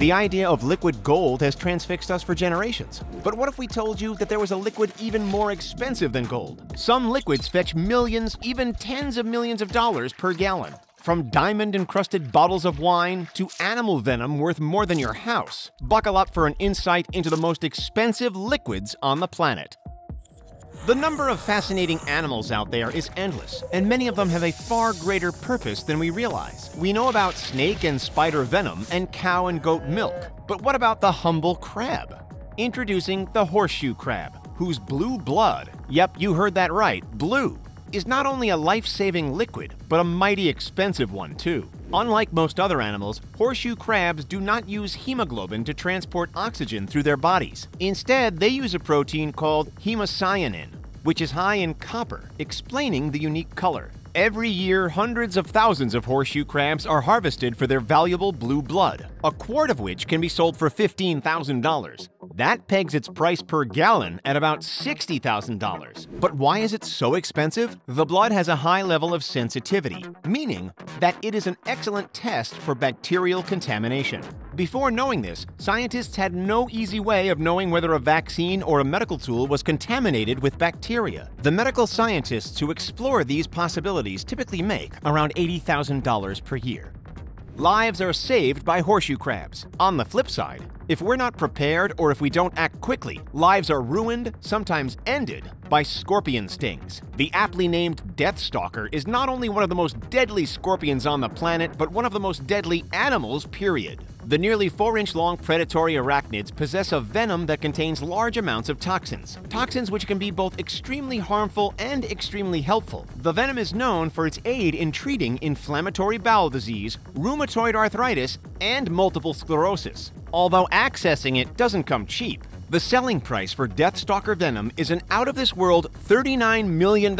The idea of liquid gold has transfixed us for generations. But what if we told you that there was a liquid even more expensive than gold? Some liquids fetch millions, even tens of millions of dollars per gallon. From diamond encrusted bottles of wine to animal venom worth more than your house, buckle up for an insight into the most expensive liquids on the planet. The number of fascinating animals out there is endless, and many of them have a far greater purpose than we realize. We know about snake and spider venom and cow and goat milk, but what about the humble crab? Introducing the horseshoe crab, whose blue blood, yep, you heard that right, blue, is not only a life-saving liquid, but a mighty expensive one too. Unlike most other animals, horseshoe crabs do not use hemoglobin to transport oxygen through their bodies. Instead, they use a protein called hemocyanin, which is high in copper, explaining the unique color. Every year, hundreds of thousands of horseshoe crabs are harvested for their valuable blue blood, a quart of which can be sold for $15,000. That pegs its price per gallon at about $60,000. But why is it so expensive? The blood has a high level of sensitivity, meaning that it is an excellent test for bacterial contamination. Before knowing this, scientists had no easy way of knowing whether a vaccine or a medical tool was contaminated with bacteria. The medical scientists who explore these possibilities typically make around $80,000 per year. Lives are saved by horseshoe crabs. On the flip side, if we're not prepared or if we don't act quickly, lives are ruined, sometimes ended, by scorpion stings. The aptly named Deathstalker is not only one of the most deadly scorpions on the planet, but one of the most deadly animals, period. The nearly 4 inch long predatory arachnids possess a venom that contains large amounts of toxins. Toxins which can be both extremely harmful and extremely helpful. The venom is known for its aid in treating inflammatory bowel disease, rheumatoid arthritis, and multiple sclerosis. Although accessing it doesn't come cheap. The selling price for Deathstalker venom is an out of this world $39 million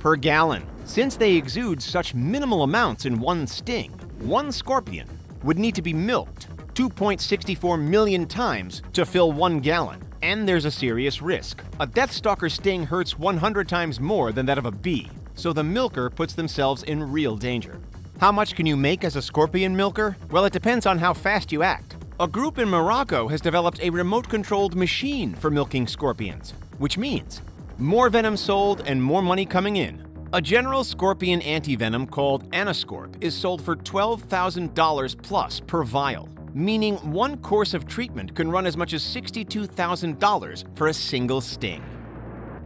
per gallon. Since they exude such minimal amounts in one sting, one scorpion would need to be milked 2.64 million times to fill one gallon. And there's a serious risk. A death Deathstalker sting hurts 100 times more than that of a bee, so the milker puts themselves in real danger. How much can you make as a scorpion milker? Well, it depends on how fast you act. A group in Morocco has developed a remote-controlled machine for milking scorpions, which means more venom sold and more money coming in. A general scorpion antivenom called Anascorp is sold for $12,000 plus per vial, meaning one course of treatment can run as much as $62,000 for a single sting.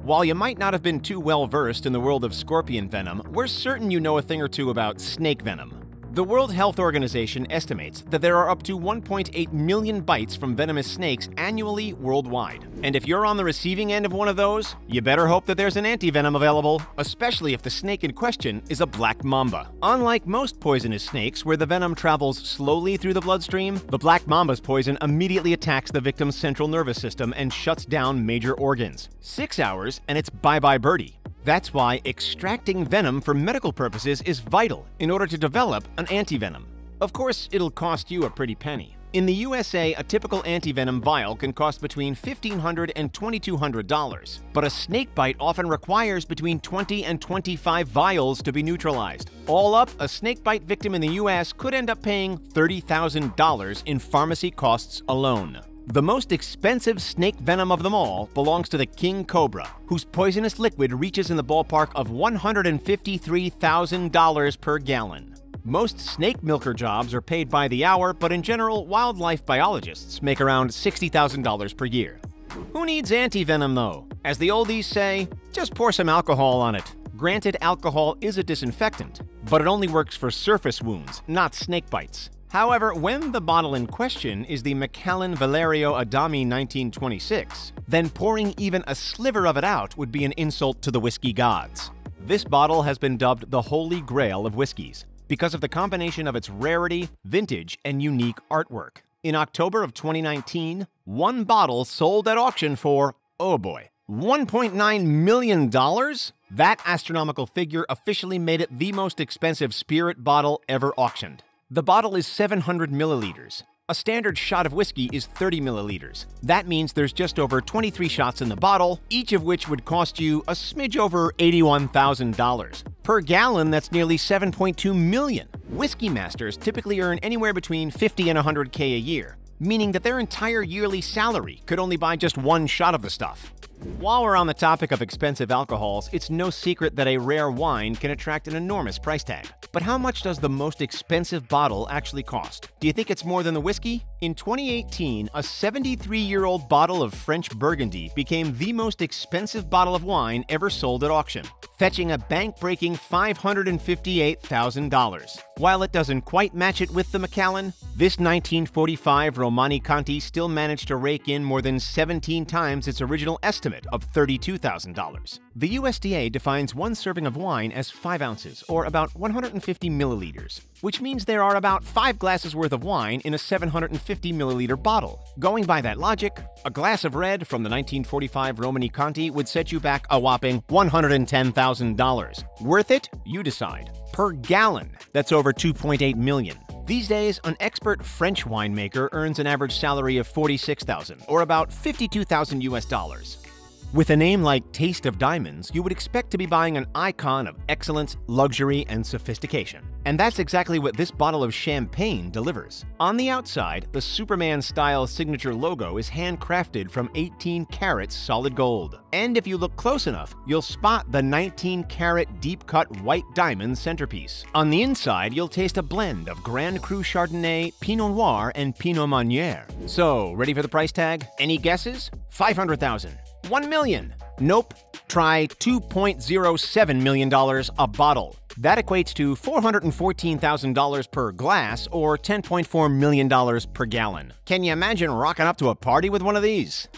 While you might not have been too well versed in the world of scorpion venom, we're certain you know a thing or two about snake venom. The World Health Organization estimates that there are up to 1.8 million bites from venomous snakes annually worldwide. And if you're on the receiving end of one of those, you better hope that there's an antivenom available, especially if the snake in question is a black mamba. Unlike most poisonous snakes, where the venom travels slowly through the bloodstream, the black mamba's poison immediately attacks the victim's central nervous system and shuts down major organs. Six hours, and it's bye bye birdie. That's why extracting venom for medical purposes is vital in order to develop an antivenom. Of course, it'll cost you a pretty penny. In the USA, a typical antivenom vial can cost between $1,500 and $2,200, but a snakebite often requires between 20 and 25 vials to be neutralized. All up, a snakebite victim in the US could end up paying $30,000 in pharmacy costs alone. The most expensive snake venom of them all belongs to the king cobra, whose poisonous liquid reaches in the ballpark of $153,000 per gallon. Most snake milker jobs are paid by the hour, but in general, wildlife biologists make around $60,000 per year. Who needs antivenom though? As the oldies say, just pour some alcohol on it. Granted, alcohol is a disinfectant, but it only works for surface wounds, not snake bites. However, when the bottle in question is the Macallan Valerio Adami 1926, then pouring even a sliver of it out would be an insult to the whiskey gods. This bottle has been dubbed the Holy Grail of whiskeys because of the combination of its rarity, vintage, and unique artwork. In October of 2019, one bottle sold at auction for, oh boy, $1.9 million? That astronomical figure officially made it the most expensive spirit bottle ever auctioned. The bottle is 700 milliliters. A standard shot of whiskey is 30 milliliters. That means there's just over 23 shots in the bottle, each of which would cost you a smidge over $81,000. Per gallon, that's nearly 7.2 million. Whiskey masters typically earn anywhere between 50 and 100k a year, meaning that their entire yearly salary could only buy just one shot of the stuff. While we're on the topic of expensive alcohols, it's no secret that a rare wine can attract an enormous price tag. But how much does the most expensive bottle actually cost? Do you think it's more than the whiskey? In 2018, a 73 year old bottle of French Burgundy became the most expensive bottle of wine ever sold at auction, fetching a bank breaking $558,000. While it doesn't quite match it with the Macallan, this 1945 Romanée-Conti still managed to rake in more than 17 times its original estimate of $32,000. The USDA defines one serving of wine as 5 ounces, or about 150 milliliters, which means there are about 5 glasses worth of wine in a 750 milliliter bottle. Going by that logic, a glass of red from the 1945 Romanée-Conti would set you back a whopping $110,000. Worth it? You decide. Per gallon, that's over 2.8 million. These days, an expert French winemaker earns an average salary of 46,000 or about 52,000 US dollars. With a name like Taste of Diamonds, you would expect to be buying an icon of excellence, luxury, and sophistication. And that's exactly what this bottle of champagne delivers. On the outside, the Superman-style signature logo is handcrafted from 18 carats solid gold. And if you look close enough, you'll spot the 19-carat deep-cut white diamond centerpiece. On the inside, you'll taste a blend of Grand Cru Chardonnay, Pinot Noir, and Pinot Meunier. So, ready for the price tag? Any guesses? 500,000. 1 million. Nope. Try $2.07 million a bottle. That equates to $414,000 per glass or $10.4 million per gallon. Can you imagine rocking up to a party with one of these?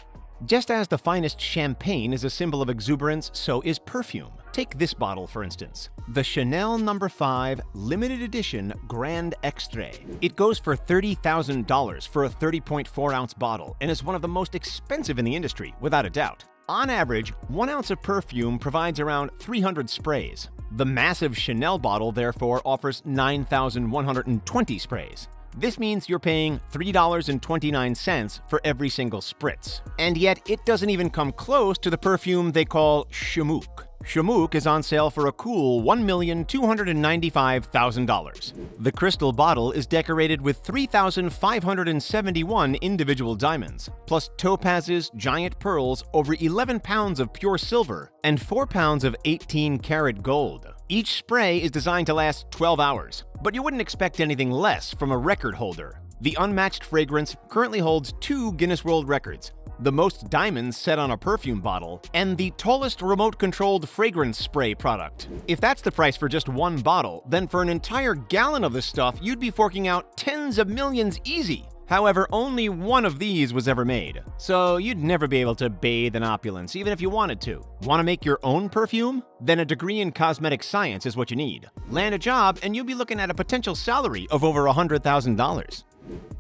Just as the finest champagne is a symbol of exuberance, so is perfume. Take this bottle, for instance. The Chanel No. 5 limited edition Grand Extrait. It goes for $30,000 for a 30.4 ounce bottle and is one of the most expensive in the industry, without a doubt. On average, one ounce of perfume provides around 300 sprays. The massive Chanel bottle, therefore, offers 9,120 sprays. This means you're paying $3.29 for every single spritz. And yet, it doesn't even come close to the perfume they call Shumukh. Shumukh is on sale for a cool $1,295,000. The crystal bottle is decorated with 3,571 individual diamonds, plus topazes, giant pearls, over 11 pounds of pure silver, and 4 pounds of 18 karat gold. Each spray is designed to last 12 hours, but you wouldn't expect anything less from a record holder. The unmatched fragrance currently holds two Guinness World Records, the most diamonds set on a perfume bottle, and the tallest remote-controlled fragrance spray product. If that's the price for just one bottle, then for an entire gallon of this stuff, you'd be forking out tens of millions easy. However, only one of these was ever made, so you'd never be able to bathe in opulence, even if you wanted to. Want to make your own perfume? Then a degree in cosmetic science is what you need. Land a job, and you'll be looking at a potential salary of over $100,000.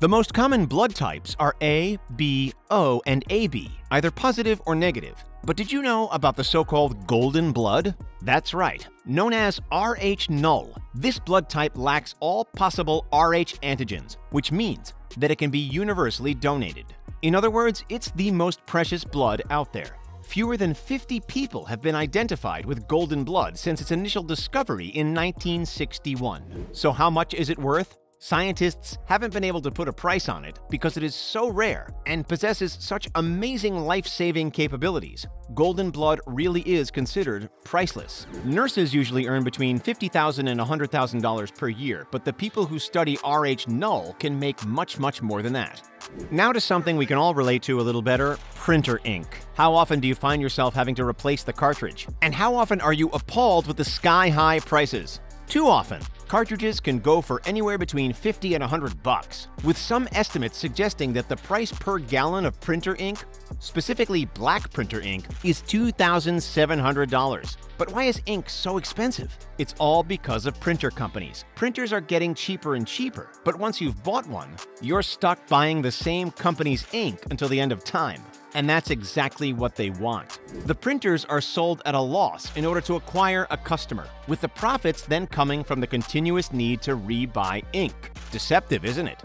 The most common blood types are A, B, O, and AB, either positive or negative. But did you know about the so-called golden blood? That's right, known as Rh null. This blood type lacks all possible Rh antigens, which means that it can be universally donated. In other words, it's the most precious blood out there. Fewer than 50 people have been identified with golden blood since its initial discovery in 1961. So how much is it worth? Scientists haven't been able to put a price on it because it is so rare and possesses such amazing life-saving capabilities. Golden blood really is considered priceless. Nurses usually earn between $50,000 and $100,000 per year, but the people who study Rh null can make much, much more than that. Now to something we can all relate to a little better, printer ink. How often do you find yourself having to replace the cartridge? And how often are you appalled with the sky-high prices? Too often. Cartridges can go for anywhere between 50 and 100 bucks, with some estimates suggesting that the price per gallon of printer ink, specifically black printer ink, is $2,700. But why is ink so expensive? It's all because of printer companies. Printers are getting cheaper and cheaper, but once you've bought one, you're stuck buying the same company's ink until the end of time and that's exactly what they want. The printers are sold at a loss in order to acquire a customer, with the profits then coming from the continuous need to rebuy ink. Deceptive, isn't it?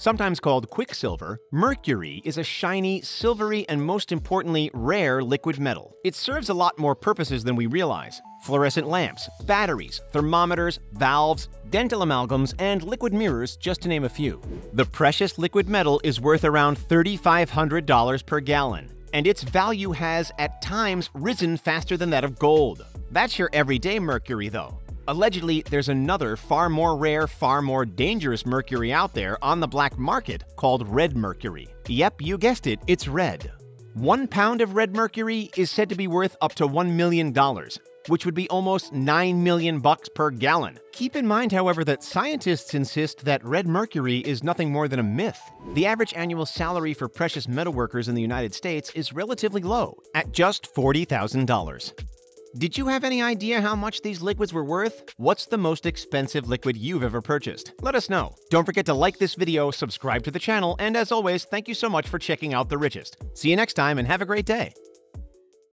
Sometimes called quicksilver, mercury is a shiny, silvery, and most importantly, rare liquid metal. It serves a lot more purposes than we realize fluorescent lamps, batteries, thermometers, valves, dental amalgams, and liquid mirrors, just to name a few. The precious liquid metal is worth around $3,500 per gallon, and its value has, at times, risen faster than that of gold. That's your everyday mercury, though. Allegedly, there's another far more rare, far more dangerous mercury out there on the black market called red mercury. Yep, you guessed it, it's red. One pound of red mercury is said to be worth up to $1 million, which would be almost 9 million bucks per gallon. Keep in mind, however, that scientists insist that red mercury is nothing more than a myth. The average annual salary for precious metal workers in the United States is relatively low, at just $40,000. Did you have any idea how much these liquids were worth? What's the most expensive liquid you've ever purchased? Let us know. Don't forget to like this video, subscribe to the channel, and as always, thank you so much for checking out The Richest. See you next time and have a great day.